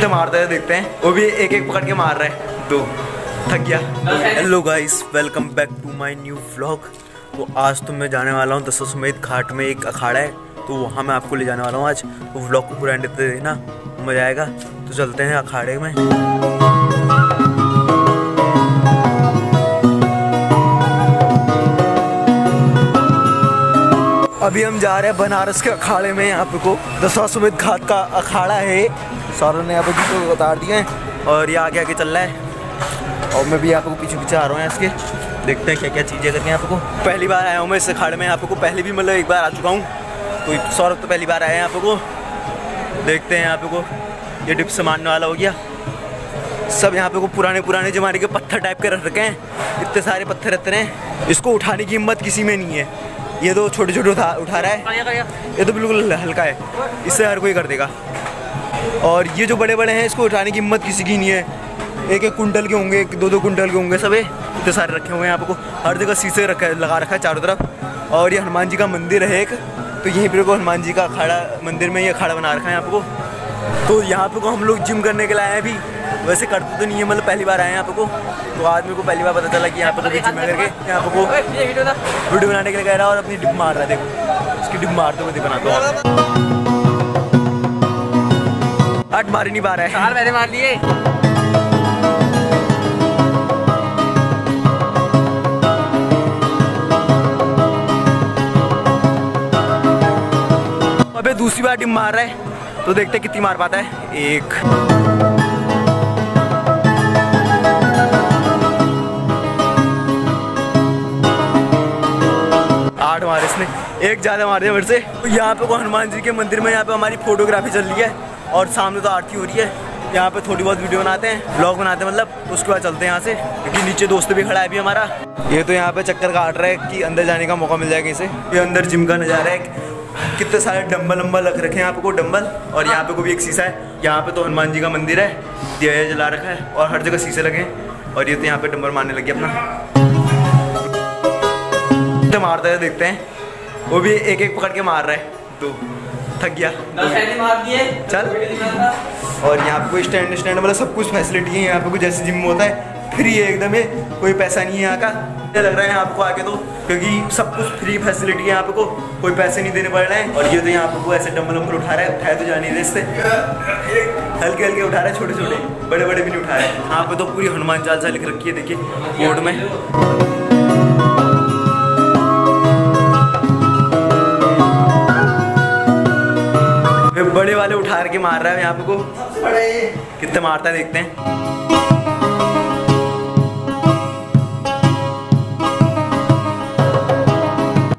कितने मारते हैं देखते हैं। वो भी एक एक पकड़ के मार रहा है। दो। थक गया। Hello guys welcome back to my new vlog तो आज तो मैं जाने वाला हूँ दसों समेत घाट में एक अखाड़ा है। तो वहाँ मैं आपको ले जाने वाला हूँ आज। तो व्लॉग को पूरा एंड देते देखना मज़ा आएगा। तो चलते हैं अखाड़े में। अभी हम जा रहे हैं बनारस के अखाड़े में यहाँ पे को। दसवा सुमित घाट का अखाड़ा है। सौरभ ने यहाँ पे तो उतार दिए हैं और ये आगे आगे चल रहा है। और मैं भी यहाँ पे पीछे पीछे आ रहा हूँ इसके। देखते हैं क्या क्या चीज़ें करके यहाँ पे को। पहली बार आया हूँ मैं इस अखाड़े में। यहाँ को पहले भी मतलब एक बार आ चुका हूँ। तो सौरभ तो पहली बार आया है यहाँ को। देखते हैं यहाँ पे को। ये डिप से मारने वाला हो गया। सब यहाँ पे को पुराने पुराने ज़माने के पत्थर टाइप के रख रखे हैं। इतने सारे पत्थर रहते हैं। इसको उठाने की हिम्मत किसी में नहीं है। ये तो छोटे छोटे उठा उठा रहा है। ये तो बिल्कुल हल्का है। इससे हर कोई कर देगा। और ये जो बड़े बड़े हैं इसको उठाने की हिम्मत किसी की नहीं है। एक एक कुंटल के होंगे एक दो दो कुंटल के होंगे सब इतने सारे रखे हुए हैं आपको हर जगह शीशे रखा है लगा रखा है चारों तरफ़। और ये हनुमान जी का मंदिर है एक। तो यहीं पर को हनुमान जी का अखाड़ा मंदिर में ये अखाड़ा बना रखा है आपको तो यहाँ पे को हम लोग जिम करने के लिए आए हैं अभी। वैसे करते तो नहीं है मतलब पहली बार आए हैं यहाँ पे को। तो आज मेरे को पहली बार पता चला कि यहाँ पे कभी जिम करके यहाँ पे को वीडियो बनाने के लिए कह रहा है और अपनी डिप मार रहा है देखो। उसकी डिप मारते हुए बनाता हूँ। हट मार ही नहीं पा रहा है। चार मैंने मार लिए अबे दूसरी बार टीम मार रहा है तो देखते कितनी मार पाता है। एक। इसने एक ज़्यादा मार दिया मेरे से। तो यहाँ पे को हनुमान जी के मंदिर में यहाँ पे हमारी फोटोग्राफी चल रही है और सामने तो आरती हो रही है। यहाँ पे थोड़ी बहुत वीडियो बनाते हैं ब्लॉग बनाते हैं मतलब तो उसके बाद चलते हैं यहाँ से। क्योंकि नीचे दोस्त भी खड़ा है अभी हमारा। ये तो यहाँ पे चक्कर काट रहा है कि अंदर जाने का मौका मिल जाएगा इसे। ये अंदर जिम का नज़ारा है। कितने सारे डम्बल वम्बल रख रखे हैं यहाँ पे को डम्बल और यहाँ पे को भी एक शीशा है। यहाँ पे तो हनुमान जी का मंदिर है। दिया जला रखा है और हर जगह शीशे लगे हैं। और ये तो यहाँ पे डम्बल मारने लगे अपना। मारता है देखते हैं। वो भी एक एक पकड़ के मार रहा है। दो। थक गया। मार दिए चल। और यहाँ पे कोई स्टैंड स्टैंड मतलब सब कुछ फैसिलिटी है यहाँ पे कुछ जैसे जिम होता है। फ्री है एकदम है कोई पैसा नहीं है यहाँ का। लग रहा है आपको आके तो क्योंकि सब कुछ फ्री फैसिलिटी है यहाँ पे को। कोई पैसे नहीं देने पड़ रहे हैं। और ये तो यहाँ पे को ऐसे डम्बल वम्बल उठा रहा है उठाए तो जा नहीं रहे इससे। हल्के हल्के उठा रहा है छोटे छोटे बड़े बड़े भी नहीं उठा रहे हैं। यहाँ पे तो पूरी हनुमान चालीसा लिख रखी है देखिए बोर्ड में। वाले उठा के मार रहा है यहाँ पे को। कितने मारता है देखते हैं।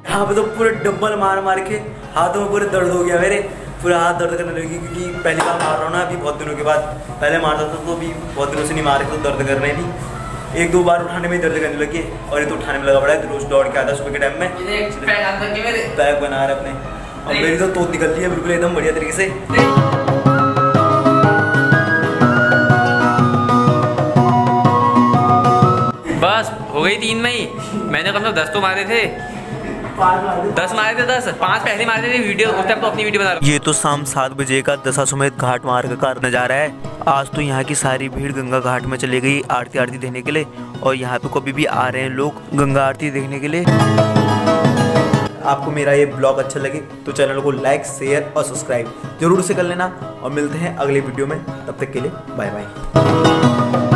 यहाँ पे तो पूरे डब्बल मार मार के हाथों में पूरे दर्द हो गया मेरे। पूरा हाथ दर्द करने लगी क्योंकि पहली बार मार रहा हूँ ना अभी बहुत दिनों के बाद पहले मारता था तो अभी बहुत दिनों से नहीं मार तो दर्द कर रहे भी एक दो बार उठाने में दर्द करने लगी और ये तो उठाने में लगा पड़ा है रोज दौड़ के आता सुबह के टाइम में। बैग बना रहे अपने। और मेरी तो तोत निकल रही है बिल्कुल एकदम बढ़िया तरीके से। बस हो गई तीन मई मैंने कम से कम दस तो मारे थे। दस मारे थे दस। पाँच पहले मारे थे वीडियो उस टाइम तो अपनी वीडियो बना ये तो शाम सात बजे का दशा समेत घाट मार्ग का नज़ारा है। आज तो यहाँ की सारी भीड़ गंगा घाट में चली गई आरती आरती देखने के लिए। और यहाँ पे कभी भी आ रहे हैं लोग गंगा आरती देखने के लिए। आपको मेरा ये ब्लॉग अच्छा लगे तो चैनल को लाइक, शेयर और सब्सक्राइब ज़रूर से कर लेना और मिलते हैं अगले वीडियो में। तब तक के लिए बाय बाय